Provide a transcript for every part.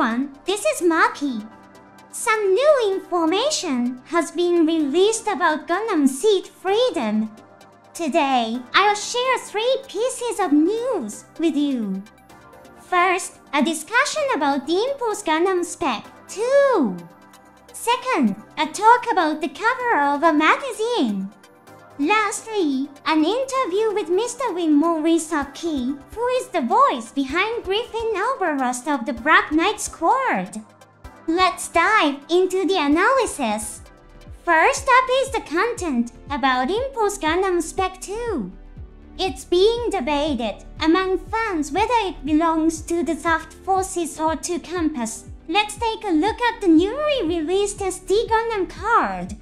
everyone, this is Maki. Some new information has been released about Gundam Seed Freedom. Today, I'll share three pieces of news with you. First, a discussion about the Impulse Gundam spec 2. Second, a talk about the cover of a magazine. Lastly, an interview with Mr. Win Morisaki, who is the voice behind Griffin Arbalest of the Black Knight Squad. Let's dive into the analysis. First up is the content about Impulse Gundam Spec 2. It's being debated among fans whether it belongs to the ZAFT Forces or to Compass. Let's take a look at the newly released SD Gundam card.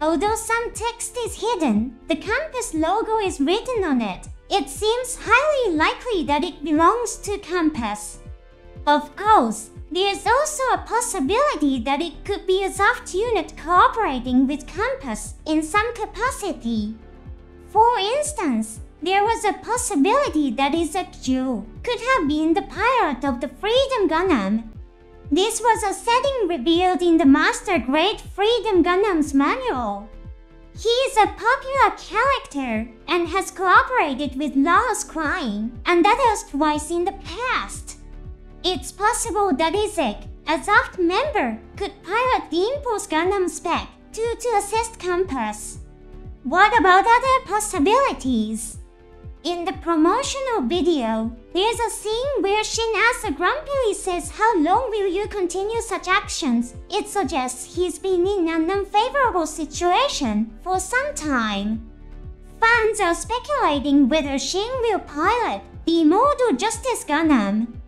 Although some text is hidden, the Compass logo is written on it. It seems highly likely that it belongs to Compass. Of course, there's also a possibility that it could be a ZAFT unit cooperating with Compass in some capacity. For instance, there was a possibility that Yzak Joule could have been the pilot of the Freedom Gundam. This was a setting revealed in the Master Great Freedom Gundam's manual. He is a popular character and has cooperated with Lacus Clyne and others twice in the past. It's possible that Yzak, a ZAFT member, could pilot the Impulse Gundam spec due to assist Compass. What about other possibilities? In the promotional video, there's a scene where Shin Asa grumpily says how long will you continue such actions? It suggests he's been in an unfavorable situation for some time. Fans are speculating whether Shin will pilot the Immortal Justice Gundam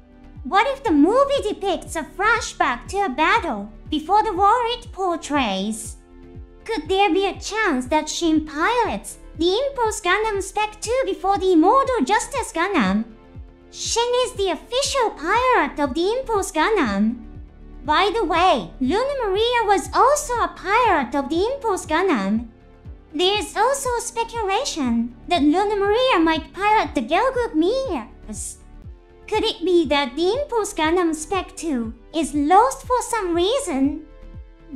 what if the movie depicts a flashback to a battle before the war it portrays? Could there be a chance that Shin pilots the Impulse Gundam Spec 2 before the Immortal Justice Gundam? Shin is the official pilot of the Impulse Gundam. By the way, Luna Maria was also a pilot of the Impulse Gundam. There's also speculation that Lunamaria might pilot the Gelgoog Meteors. Could it be that the Impulse Gundam Spec 2 is lost for some reason?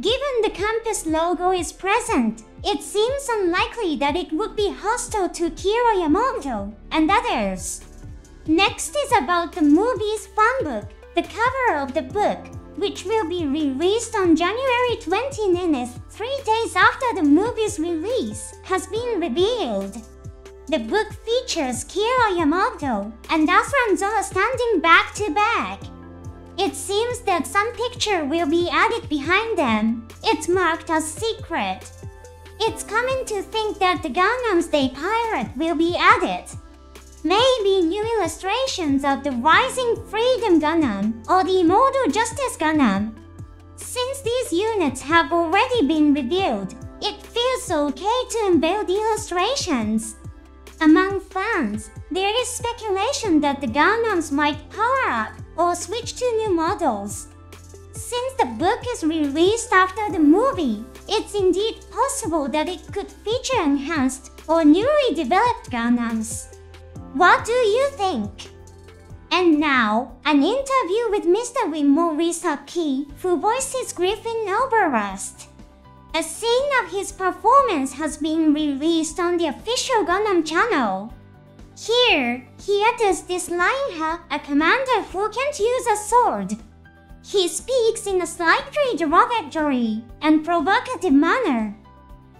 Given the Compass logo is present, it seems unlikely that it would be hostile to Kira Yamato and others. Next is about the movie's fanbook, the cover of the book, which will be released on January 29th, three days after the movie's release, has been revealed. The book features Kira Yamato and Athrun Zala standing back to back. It seems that some picture will be added behind them. It's marked as secret. It's common to think that the Gundam's Day Pirate will be added. Maybe new illustrations of the Rising Freedom Gundam or the Immortal Justice Gundam. Since these units have already been revealed, it feels okay to unveil the illustrations. Among fans, there is speculation that the Gundams might power up or switch to new models. Since the book is released after the movie, it's indeed possible that it could feature enhanced or newly developed Gundams. What do you think? And now, an interview with Mr. Win Morisaki, who voices Griffin Arbalest. A scene of his performance has been released on the official Gundam channel. Here, he utters this line a commander who can't use a sword. He speaks in a slightly derogatory and provocative manner.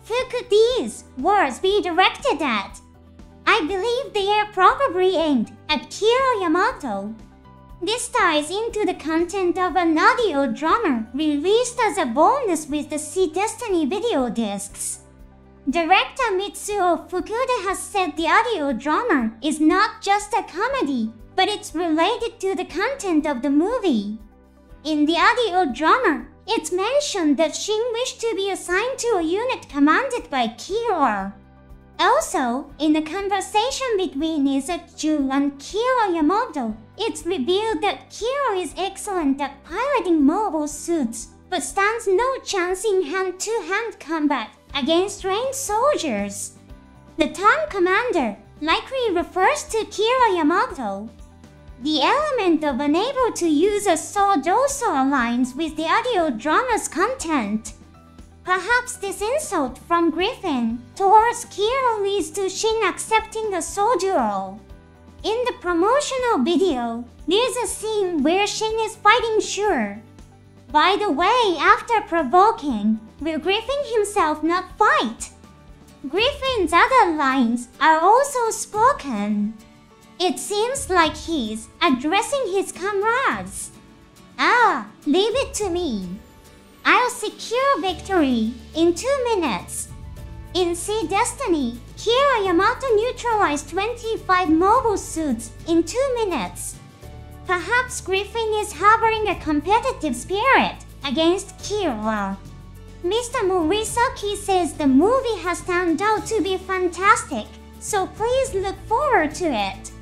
Who could these words be directed at? I believe they are probably aimed at Kira Yamato. This ties into the content of an audio drama released as a bonus with the Seed Destiny video discs. Director Mitsuo Fukuda has said the audio drama is not just a comedy, but it's related to the content of the movie. In the audio drama, it's mentioned that Shin wished to be assigned to a unit commanded by Kira. Also, in the conversation between Yzak Joule and Kira Yamato, it's revealed that Kira is excellent at piloting mobile suits, but stands no chance in hand-to-hand -hand combat against trained soldiers. The term commander likely refers to Kira Yamato. The element of unable to use a sword also aligns with the audio drama's content. Perhaps this insult from Griffin towards Kira leads to Shin accepting a soldier role. In the promotional video, there's a scene where Shin is fighting Sure. By the way, after provoking, will Griffin himself not fight? Griffin's other lines are also spoken. It seems like he's addressing his comrades. Ah, leave it to me. I'll secure victory in two minutes. In Seed Destiny, Kira Yamato neutralized 25 mobile suits in two minutes. Perhaps Griffin is harboring a competitive spirit against Kira. Mr. Morisaki says the movie has turned out to be fantastic, so please look forward to it.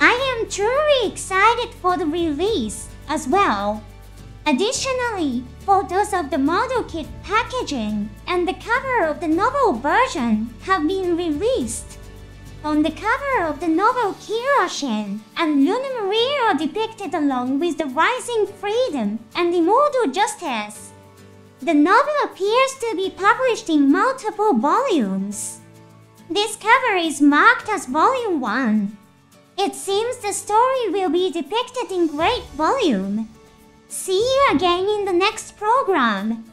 I am truly excited for the release as well. Additionally, photos of the model kit packaging and the cover of the novel version have been released. On the cover of the novel Kirashin and Lunamaria are depicted along with the rising freedom and immortal justice. The novel appears to be published in multiple volumes. This cover is marked as Volume 1. It seems the story will be depicted in great volume. See you again in the next program.